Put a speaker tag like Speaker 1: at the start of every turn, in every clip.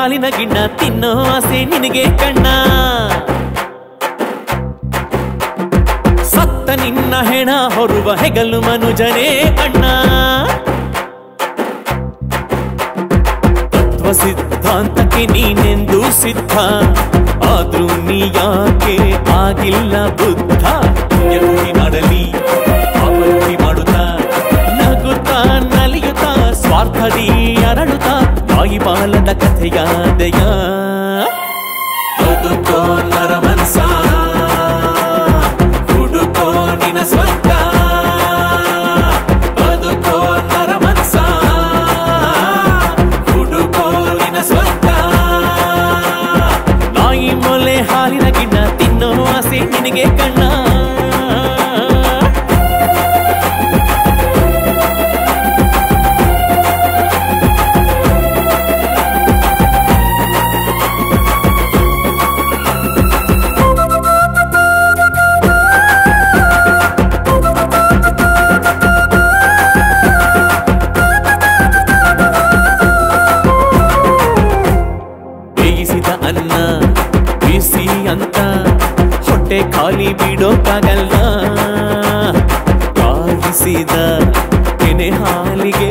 Speaker 1: ಹಾಲಿನ ಗಿಣ್ಣ, ತಿನ್ನೋ ಆಸೆ ನಿನಗೆ ಕಣ್ಣ. ಸತ್ತ ನಿನ್ನ ಹೆಣ, ಹೊರುವ ಹೆಗಲು ಮನುಜನೇ ಅಣ್ಣ ತತ್ವ ಸಿದ್ಧಾಂತಕ್ಕೆ ನೀನೆಂದು ಸಿದ್ಧ. ಆದ್ರೂ ನೀ ಯಾಕೆ ಆಗಿಲ್ಲ ಬುದ್ಧ? ಮಾಡಲಿ ಮಾಡುತ್ತಾ. ನಗುತ್ತಾ ನಲಿಯುತ್ತಾ, ಸ್ವಾರ್ಥದಿ ಅರಳುತ್ತಾ. ಬಾಯಿ ಬಾಲದ ಕಥೆಯಾದೆಯ ಬದುಕೋ ನರಮನ್ಸ ಹುಡುಕೋ ನಿನ ಸ್ವಂತ ಬದುಕೋ ನರಮನ್ಸ ಹುಡುಕೋ ನಿನ ಸ್ವಂತ ನಾಯಿ ಮೊಲೆ ಹಾಲಿನ ಗಿಣ್ಣ ತಿನ್ನೋ ಆಸೆ ನಿನಗೆ ಕಣ್ಣ ಹೊಟ್ಟೆ ಖಾಲಿ ಬಿಡೋಕ್ಕಾಗಲ್ಲ ಕಾಯಿಸಿದ ಕೆನೆ ಹಾಲಿಗೆ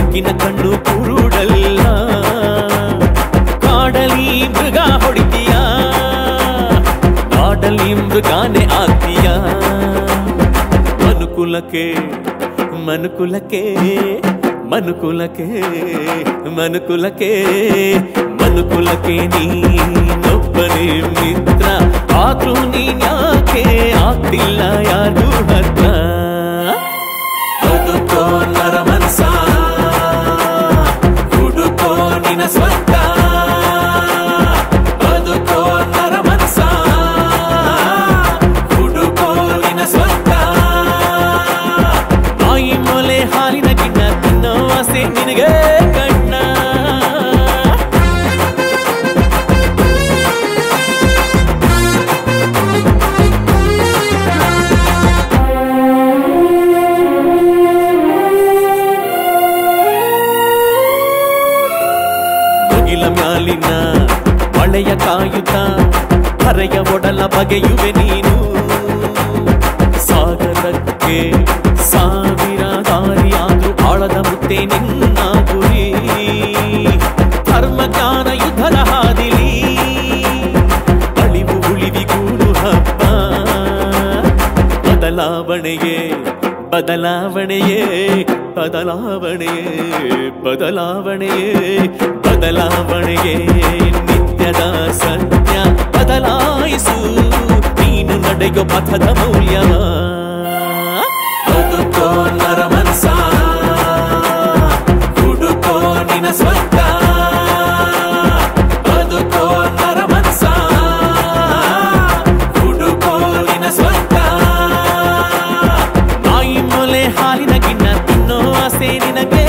Speaker 1: ಎಕ್ಕಿನ ಕಣ್ಣು ಕುರುಡಲ್ಲ ಕಾಡಲಿ ಮೃಗ ಹೊಡಿತೀಯ? ಕಾಡಲಿ ಮೃಗಾನೆ ಆಗ್ತೀಯ? ಮನುಕುಲಕ್ಕೆ ಮನುಕುಲಕ್ಕೆ ಮನುಕುಲಕ್ಕೆ ಮನುಕುಲಕ್ಕೆ ಮನುಕುಲಕ್ಕೆ ನೀನೊಬ್ಬನೇ ತಿನ್ನೋ ಆಸೆ ನಿನಗೆ ಕಣ್ಣ ಮುಗಿಲ ಮ್ಯಾಲಿನ ಮಳೆಯ ಕಾಯುತ್ತ ಹರೆಯ ಒಡಲ ಬಗೆಯುವೆ ನೀನು. ಬದಲಾವಣೆಗೆ ಬದಲಾವಣೆಯೇ ಬದಲಾವಣೆಯೇ ಬದಲಾವಣೆಯೇ ಬದಲಾವಣೆಗೆ ನಿತ್ಯದ ಸತ್ಯ ಬದಲಾಯಿಸು. ನೀನು ನಡೆಯೋ ಪಥದ ಮೌಲ್ಯ ನಿನಗೆ